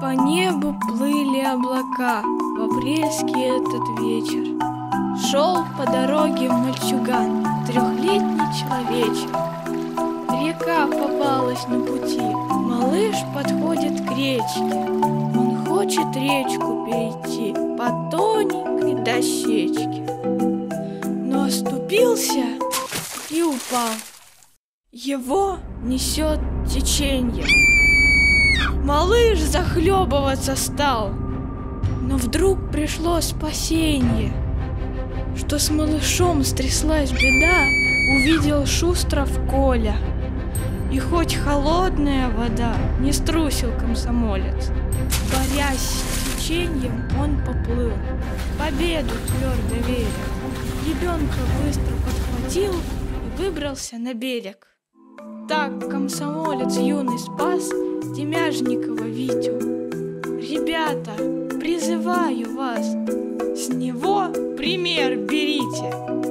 По небу плыли облака в апрельский этот вечер. Шел по дороге мальчуган, трехлетний человечек. Река попалась на пути, малыш подходит к речке. Он хочет речку перейти по тоненькой дощечке. Но оступился и упал. Его несет течение. Малыш захлебываться стал, но вдруг пришло спасение. Что с малышом стряслась беда, увидел Шустров Коля. И хоть холодная вода, не струсил комсомолец. Борясь с течением, он поплыл, победу твердо веря. Ребенка быстро подхватил и выбрался на берег. Так комсомолец юный спас Демяжникова Витю. Ребята, призываю вас, с него пример берите.